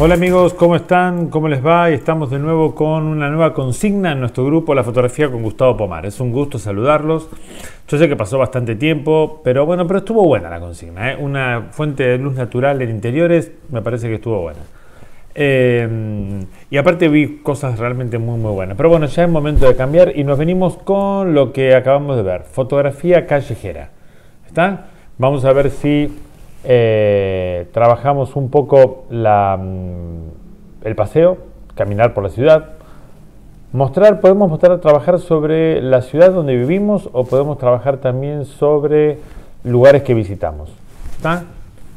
Hola amigos, ¿cómo están? ¿Cómo les va? Y estamos de nuevo con una nueva consigna en nuestro grupo La Fotografía con Gustavo Pomar. Es un gusto saludarlos. Yo sé que pasó bastante tiempo, pero bueno, pero estuvo buena la consigna. ¿eh? Una fuente de luz natural en interiores, me parece que estuvo buena. Eh, y aparte vi cosas realmente muy muy buenas. Pero bueno, ya es momento de cambiar y nos venimos con lo que acabamos de ver. Fotografía callejera. ¿Está? Vamos a ver si eh, trabajamos un poco mm, el paseo, caminar por la ciudad. Mostrar, podemos mostrar, trabajar sobre la ciudad donde vivimos o podemos trabajar también sobre lugares que visitamos.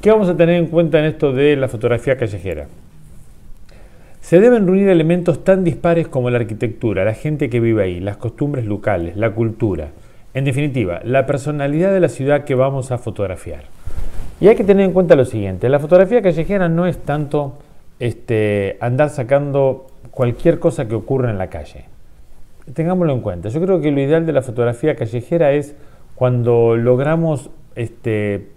¿Qué vamos a tener en cuenta en esto de la fotografía callejera? Se deben reunir elementos tan dispares como la arquitectura, la gente que vive ahí, las costumbres locales, la cultura. En definitiva, la personalidad de la ciudad que vamos a fotografiar. Y hay que tener en cuenta lo siguiente, la fotografía callejera no es tanto este, andar sacando cualquier cosa que ocurra en la calle. Tengámoslo en cuenta. Yo creo que lo ideal de la fotografía callejera es cuando logramos este,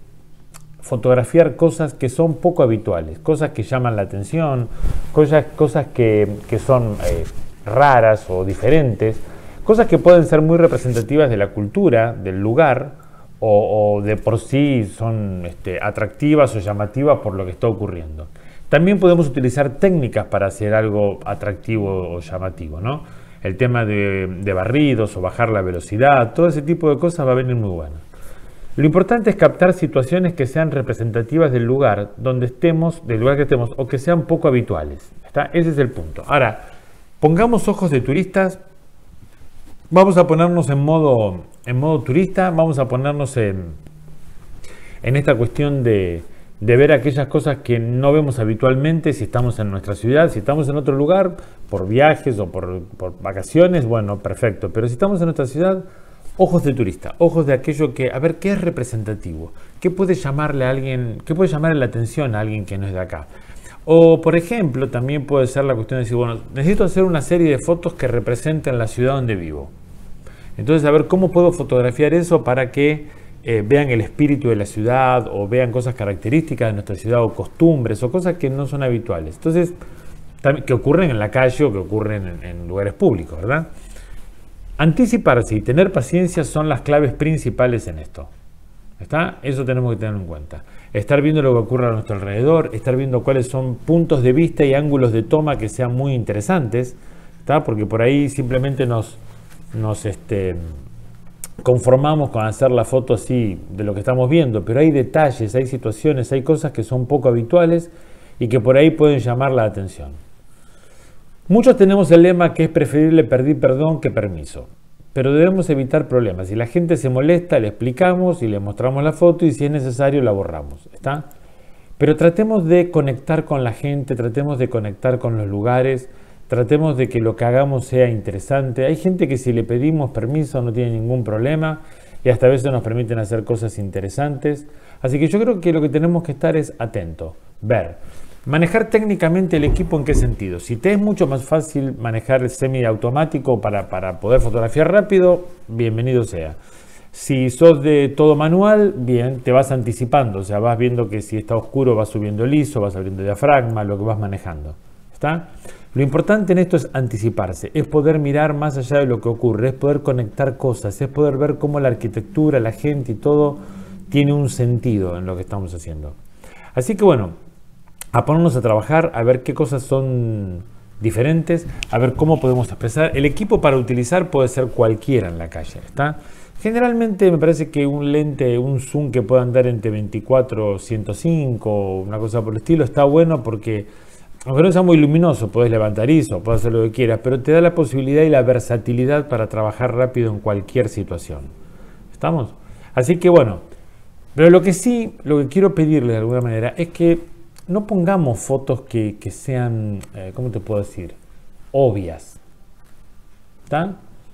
fotografiar cosas que son poco habituales, cosas que llaman la atención, cosas, que, son eh, raras o diferentes, cosas que pueden ser muy representativas de la cultura, del lugar, o, de por sí son este, atractivas o llamativas por lo que está ocurriendo. También podemos utilizar técnicas para hacer algo atractivo o llamativo, ¿no? El tema de, de barridos o bajar la velocidad, todo ese tipo de cosas va a venir muy bueno. Lo importante es captar situaciones que sean representativas del lugar donde estemos, del lugar que estemos, o que sean poco habituales. ¿está? Ese es el punto. Ahora, pongamos ojos de turistas Vamos a ponernos en modo, en modo turista, vamos a ponernos en, en esta cuestión de, ver aquellas cosas que no vemos habitualmente si estamos en nuestra ciudad, si estamos en otro lugar, por viajes o por, por, vacaciones, bueno, perfecto. Pero si estamos en nuestra ciudad, ojos de turista, ojos de aquello que, a ver, ¿qué es representativo? ¿Qué puede llamarle a alguien, qué puede llamarle la atención a alguien que no es de acá? O, por ejemplo, también puede ser la cuestión de decir, bueno, necesito hacer una serie de fotos que representen la ciudad donde vivo. Entonces, a ver cómo puedo fotografiar eso para que eh, vean el espíritu de la ciudad o vean cosas características de nuestra ciudad o costumbres o cosas que no son habituales. Entonces, que ocurren en la calle o que ocurren en, en lugares públicos, ¿verdad? Anticiparse y tener paciencia son las claves principales en esto. ¿Está? Eso tenemos que tener en cuenta. Estar viendo lo que ocurre a nuestro alrededor, estar viendo cuáles son puntos de vista y ángulos de toma que sean muy interesantes, ¿está? porque por ahí simplemente nos, nos este, conformamos con hacer la foto así de lo que estamos viendo, pero hay detalles, hay situaciones, hay cosas que son poco habituales y que por ahí pueden llamar la atención. Muchos tenemos el lema que es preferible pedir perdón que permiso pero debemos evitar problemas. Si la gente se molesta, le explicamos y le mostramos la foto y si es necesario la borramos. ¿Está? Pero tratemos de conectar con la gente, tratemos de conectar con los lugares, tratemos de que lo que hagamos sea interesante. Hay gente que si le pedimos permiso no tiene ningún problema y hasta a veces nos permiten hacer cosas interesantes. Así que yo creo que lo que tenemos que estar es atento, ver. Manejar técnicamente el equipo en qué sentido. Si te es mucho más fácil manejar el semiautomático para, para poder fotografiar rápido, bienvenido sea. Si sos de todo manual, bien, te vas anticipando, o sea, vas viendo que si está oscuro vas subiendo el ISO, vas abriendo diafragma, lo que vas manejando. ¿Está? Lo importante en esto es anticiparse, es poder mirar más allá de lo que ocurre, es poder conectar cosas, es poder ver cómo la arquitectura, la gente y todo tiene un sentido en lo que estamos haciendo. Así que bueno, a ponernos a trabajar, a ver qué cosas son diferentes, a ver cómo podemos expresar. El equipo para utilizar puede ser cualquiera en la calle, ¿está? Generalmente me parece que un lente, un zoom que pueda andar entre 24, 105 o una cosa por el estilo está bueno porque aunque no sea muy luminoso, puedes levantar ISO, puedes hacer lo que quieras, pero te da la posibilidad y la versatilidad para trabajar rápido en cualquier situación. ¿Estamos? Así que bueno, pero lo que sí, lo que quiero pedirle de alguna manera es que no pongamos fotos que, sean, eh, ¿cómo te puedo decir? Obvias.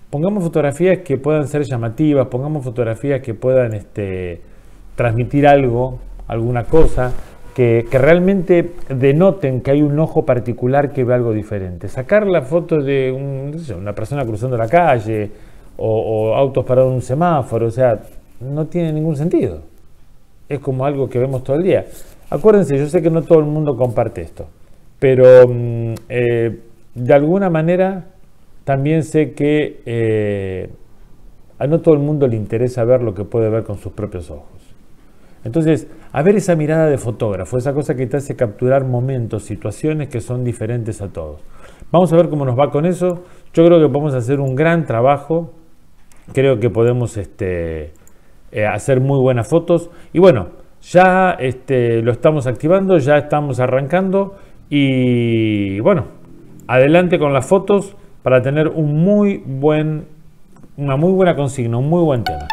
Pongamos fotografías que puedan ser llamativas, pongamos fotografías que puedan este, transmitir algo, alguna cosa, que, realmente denoten que hay un ojo particular que ve algo diferente. Sacar la foto de una persona cruzando la calle o, o autos parados en un semáforo, o sea, no tiene ningún sentido. Es como algo que vemos todo el día. Acuérdense, yo sé que no todo el mundo comparte esto, pero mm, eh, de alguna manera también sé que eh, a no todo el mundo le interesa ver lo que puede ver con sus propios ojos. Entonces, a ver esa mirada de fotógrafo, esa cosa que te hace capturar momentos, situaciones que son diferentes a todos. Vamos a ver cómo nos va con eso. Yo creo que podemos hacer un gran trabajo. Creo que podemos este, eh, hacer muy buenas fotos. Y bueno, ya este, lo estamos activando, ya estamos arrancando. Y bueno, adelante con las fotos para tener un muy buen, una muy buena consigna, un muy buen tema.